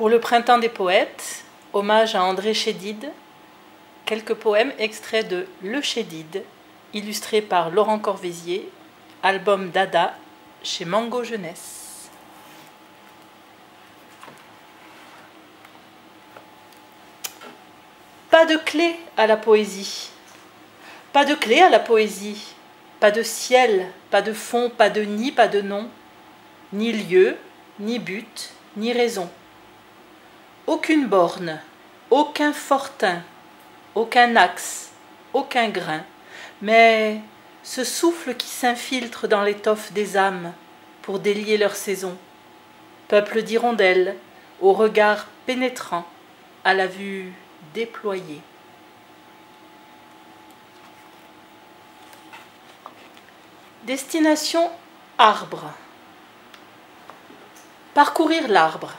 Pour le printemps des poètes, hommage à André Chédid, quelques poèmes extraits de Le Chédid, illustré par Laurent Corvézier, album Dada chez Mango Jeunesse. Pas de clé à la poésie. Pas de clé à la poésie. Pas de ciel, pas de fond, pas de nid, pas de nom. Ni lieu, ni but, ni raison. Aucune borne, aucun fortin, aucun axe, aucun grain, mais ce souffle qui s'infiltre dans l'étoffe des âmes pour délier leur saison. Peuple d'hirondelles, au regard pénétrant, à la vue déployée. Destination arbre. Parcourir l'arbre,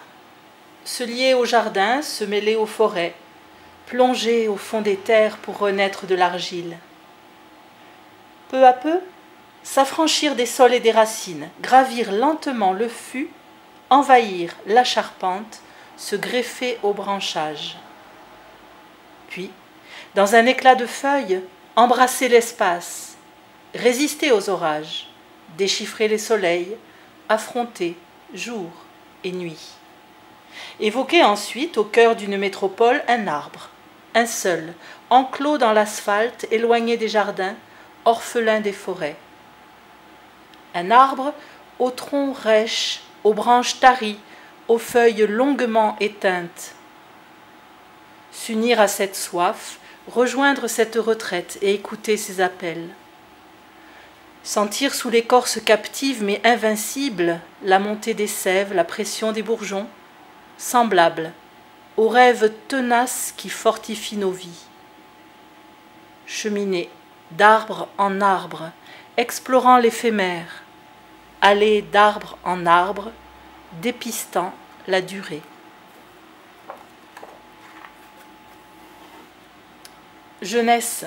se lier au jardin, se mêler aux forêts, plonger au fond des terres pour renaître de l'argile. Peu à peu, s'affranchir des sols et des racines, gravir lentement le fût, envahir la charpente, se greffer au branchage. Puis, dans un éclat de feuilles, embrasser l'espace, résister aux orages, déchiffrer les soleils, affronter jour et nuit. Évoquer ensuite au cœur d'une métropole un arbre, un seul, enclos dans l'asphalte, éloigné des jardins, orphelin des forêts. Un arbre au tronc rêche, aux branches taries, aux feuilles longuement éteintes. S'unir à cette soif, rejoindre cette retraite et écouter ses appels. Sentir sous l'écorce captive mais invincible la montée des sèves, la pression des bourgeons, semblable aux rêves tenaces qui fortifient nos vies. Cheminer d'arbre en arbre, explorant l'éphémère, aller d'arbre en arbre, dépistant la durée. Jeunesse.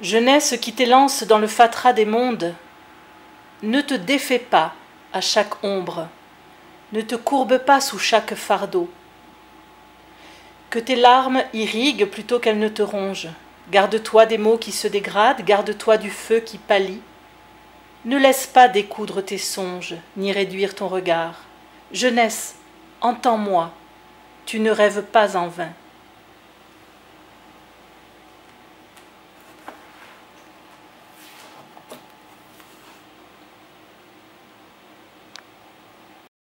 Jeunesse qui t'élance dans le fatras des mondes, ne te défais pas à chaque ombre ne te courbe pas sous chaque fardeau. Que tes larmes irriguent plutôt qu'elles ne te rongent. Garde-toi des mots qui se dégradent, garde-toi du feu qui pâlit. Ne laisse pas découdre tes songes, ni réduire ton regard. Jeunesse, entends-moi, tu ne rêves pas en vain.